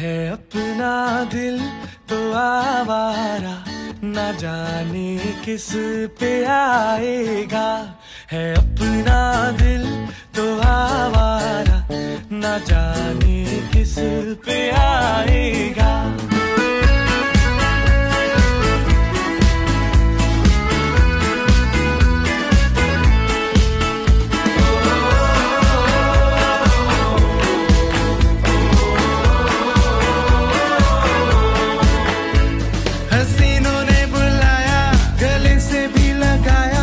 है अपना दिल तो आवारा, न जाने किस पे आएगा। है अपना दिल तो आवारा, न जाने किस पे भी लगाया